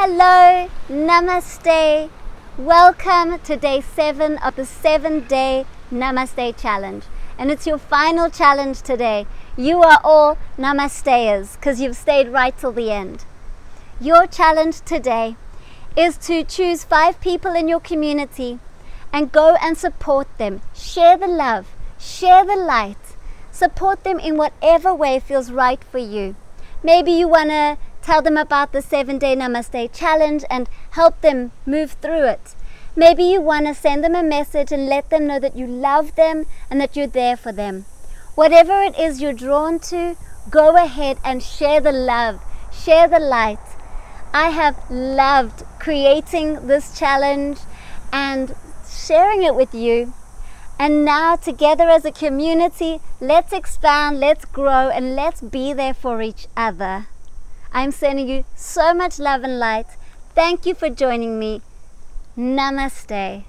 Hello, namaste. Welcome to day seven of the seven day namaste challenge. And it's your final challenge today. You are all namasteyers because you've stayed right till the end. Your challenge today is to choose five people in your community and go and support them. Share the love, share the light, support them in whatever way feels right for you. Maybe you want to tell them about the seven day namaste challenge and help them move through it. Maybe you want to send them a message and let them know that you love them and that you're there for them. Whatever it is you're drawn to, go ahead and share the love, share the light. I have loved creating this challenge and sharing it with you. And now, together as a community, let's expand, let's grow, and let's be there for each other. I'm sending you so much love and light. Thank you for joining me. Namaste.